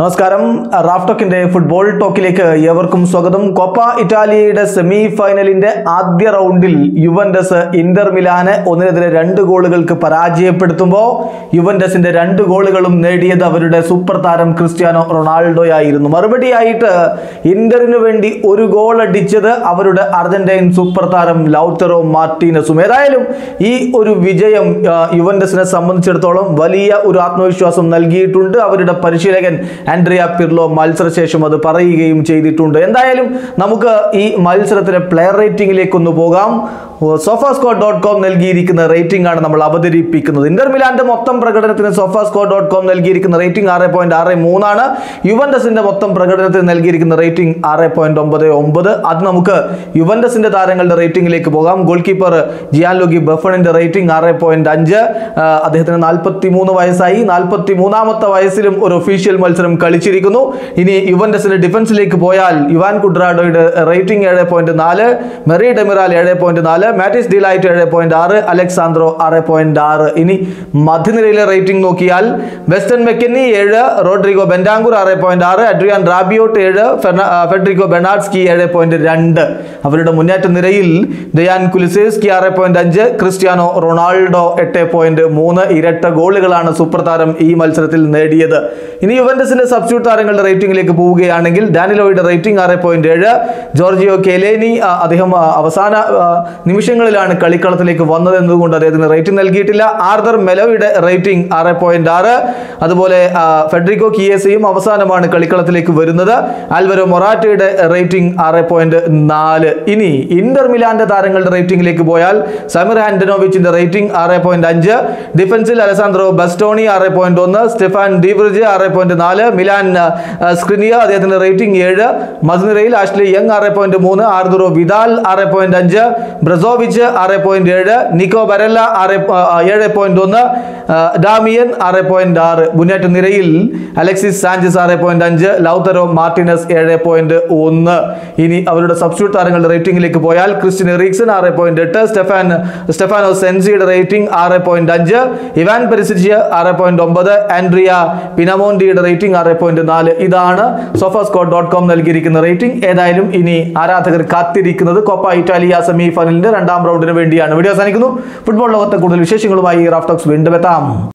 നമസ്കാരം. റാഫ്ടോക്കിന്റെ ഫുട്ബോൾ ടോക്കിലേക്ക് ഏവർക്കും സ്വാഗതം. കൊപ്പ ഇറ്റാലിയയുടെ സെമി ഫൈനലിന്റെ ആദ്യ റൗണ്ടിൽ യുവൻഡസ് ഇന്റർ മിലാന് ഒന്നിനെതിരെ രണ്ട് ഗോളുകൾക്ക് പരാജയപ്പെടുത്തുമ്പോൾ യുവൻഡസിന്റെ രണ്ട് ഗോളുകളും നേടിയത് അവരുടെ സൂപ്പർ താരം ക്രിസ്ത്യാനോ റൊണാൾഡോയായിരുന്നു. മറുപടിയായിട്ട് ഇന്ററിനു വേണ്ടി ഒരു ഗോൾ അടിച്ചത് അവരുടെ അർജന്റൈൻ സൂപ്പർ താരം ലൗത്തറോ മാർട്ടീനസും. ഏതായാലും ഈ ഒരു വിജയം യുവൻഡസിനെ സംബന്ധിച്ചിടത്തോളം വലിയ ഒരു ആത്മവിശ്വാസം നൽകിയിട്ടുണ്ട്. അവരുടെ പരിശീലകൻ ആൻഡ്രിയ പിർലോ മത്സരശേഷം അത് പറയുകയും ചെയ്തിട്ടുണ്ട്. എന്തായാലും നമുക്ക് ഈ മത്സരത്തിലെ പ്ലെയർ റേറ്റിംഗിലേക്ക് ഒന്ന് പോകാം. സോഫാസ്കോ ഡോട്ട് കോം നൽകിയിരിക്കുന്ന റേറ്റിംഗ് ആണ് നമ്മൾ അവതരിപ്പിക്കുന്നത്. ഇന്റർ മിലാന്റെ മൊത്തം പ്രകടനത്തിന് സോഫാസ്കോ ഡോട്ട് കോം നൽകിയിരിക്കുന്ന റേറ്റിംഗ് ആറ് പോയിന്റ് ആറ് മൂന്നാണ് യുവൻഡസിന്റെ മൊത്തം പ്രകടനത്തിന് നൽകിയിരിക്കുന്ന റേറ്റിംഗ് ആറ് പോയിന്റ് ഒമ്പത് ഒമ്പത്. അത് നമുക്ക് യുവൻഡസിന്റെ താരങ്ങളുടെ റേറ്റിംഗിലേക്ക് പോകാം. ഗോൾ കീപ്പർ ജിയാൻലോഗി ബഫണിന്റെ റേറ്റിംഗ് ആറ് പോയിന്റ് അഞ്ച്. അദ്ദേഹത്തിന് നാൽപ്പത്തി മൂന്ന് വയസ്സായി. നാൽപ്പത്തി മൂന്നാമത്തെ വയസ്സിലും ഒരു ഒഫീഷ്യൽ മത്സരം കളിച്ചിരിക്കുന്നു. ഇനി യുവൻഡസിന്റെ ഡിഫൻസിലേക്ക് പോയാൽ യുവാൻ കുഡ്രാഡോയുടെ റേറ്റിംഗ് ഏഴ് പോയിന്റ് നാല് മെറി ഡെമിറാൽ ഏഴ് പോയിന്റ് നാല് മാറ്റിസ് ഡിലൈറ്റ് ഏഴ് പോയിന്റ് ആറ് അലക്സാന്ദ്രോ ആറ് പോയിന്റ് ആറ്. ഇനി മധ്യനിരയിലെ റേറ്റിംഗ് നോക്കിയാൽ വെസ്റ്റൻ മെക്കന്നി ഏഴ് റോഡ്രിഗോ ബെൻഡാങ്കൂർ ആറ് പോയിന്റ് ആറ് അഡ്രിയാൻ റാബിയോട്ട് ഏഴ് ഫെഡറിക്കോ ബെനാഡ്സ്കി ഏഴ് പോയിന്റ് രണ്ട്. അവരുടെ മുന്നേറ്റ നിരയിൽ ദയാൻ കുലിസേസ്കി ആറ് പോയിന്റ് അഞ്ച് ക്രിസ്ത്യാനോ റൊണാൾഡോ എട്ട് പോയിന്റ് മൂന്ന്. ഇരട്ട ഗോളുകളാണ് സൂപ്പർ താരം ഈ മത്സരത്തിൽ നേടിയത്. ഇനി യുവന്റസിന്റെ സബ്സ്റ്റിറ്റ്യൂട്ട് താരങ്ങളുടെ റേറ്റിംഗിലേക്ക് പോവുകയാണെങ്കിൽ ഡാനിലോയുടെ റേറ്റിംഗ് ആറ് പോയിന്റ് ഏഴ്. ജോർജിയോ കെലേനി അദ്ദേഹം അവസാന നിമിഷങ്ങളിലാണ് കളിക്കളത്തിലേക്ക് വന്നത് എന്നതുകൊണ്ട് അദ്ദേഹത്തിന് റേറ്റിംഗ് നൽകിയിട്ടില്ല. ആർദർ മെലോയുടെ റേറ്റിംഗ് ആറ് പോയിന്റ് ആറ്. അതുപോലെ ഫെഡറിക്കോ കിയേസയും അവസാനമാണ് കളിക്കളത്തിലേക്ക് വരുന്നത്. ആൽവരോ മൊറാറ്റയുടെ റേറ്റിംഗ് ആറ് പോയിന്റ് നാല്. ഇനി ഇന്റർ മിലാന്റെ താരങ്ങളുടെ റേറ്റിംഗിലേക്ക് പോയാൽ സമീർ ആന്റനോവിച്ചിന്റെ റേറ്റിംഗ് ആറ് പോയിന്റ് അഞ്ച്. ഡിഫൻസിൽ അലസാന്ദ്രോ ബസ്റ്റോണി ആറ് പോയിന്റ് ഒന്ന്. സ്റ്റെഫാൻ ഡിബ്രിജ് ആറ് പോയിന്റ് നാല്. മിലാൻ സ്ക്രിനിയ അദ്ദേഹത്തിന്റെ റേറ്റിംഗ് ഏഴ്. മധുനിരയിൽ ആഷ്ലി യങ് ആറ് പോയിന്റ് മൂന്ന് ആർദുറോ വിദാൽ ആറ് പോയിന്റ് അഞ്ച് ബ്രസോവിച്ച് ആറ് പോയിന്റ് ഏഴ് നിക്കോ ബരല്ല ആറ് ഏഴ് പോയിന്റ് ഒന്ന് ഡാമിയൻ ആറ് പോയിന്റ് ആറ്. മുന്നേറ്റ നിരയിൽ അലക്സിസ് സാഞ്ചസ് ആറ് പോയിന്റ് അഞ്ച് ലൗതറോ മാർട്ടിനസ് ഏഴ് പോയിന്റ് ഒന്ന്. ഇനി അവരുടെ സബ്സ്റ്റിറ്റ്യൂട്ട് താരങ്ങളുടെ റേറ്റിംഗിലേക്ക് പോയാൽ ക്രിസ്ത്യൻ എറീക്സൺ ആറ് പോയിന്റ് എട്ട് സ്റ്റെഫാൻ സ്റ്റെഫാനോ സെൻസിയുടെ റേറ്റിംഗ് ആറ് പോയിന്റ് അഞ്ച് ഇവാൻ പെരിസിച്ച് ആറ് പോയിന്റ് ഒമ്പത് ആൻഡ്രിയ പിനമോണ്ടിയുടെ റേറ്റിംഗ് ആറ് പോയിന്റ് നാല് ഇതാണ് സോഫാസ്കോ ഡോട്ട് കോം നൽകിയിരിക്കുന്ന റേറ്റിംഗ് ഏതായാലും ഇനി ആരാധകർ കാത്തിരിക്കുന്നത് കോപ്പ ഇറ്റാലിയ സെമി ഫൈനലിന്റെ രണ്ടാം റൗണ്ടിന് വേണ്ടിയാണ് വീഡിയോ അവസാനിക്കുന്നു ഫുട്ബോൾ ലോകത്തെ കൂടുതൽ വിശേഷങ്ങളുമായി റാഫ്റ്റോക്സ് വീണ്ടും എത്താം